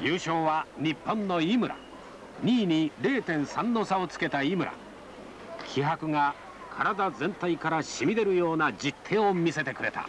優勝は日本の井村2位に0.3の差をつけた井村気迫が体全体からしみ出るような実手を見せてくれた。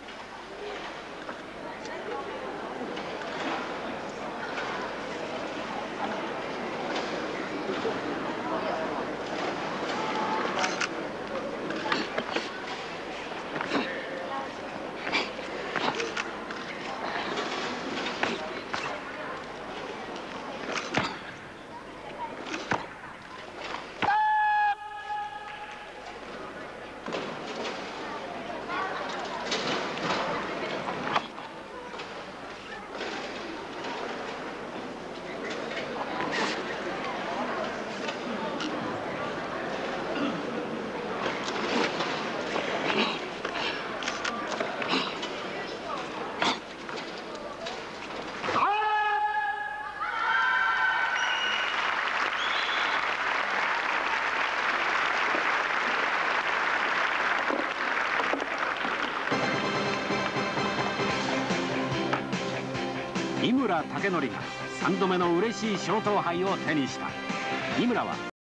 井村武則が3度目の嬉しい小東杯を手にした。井村は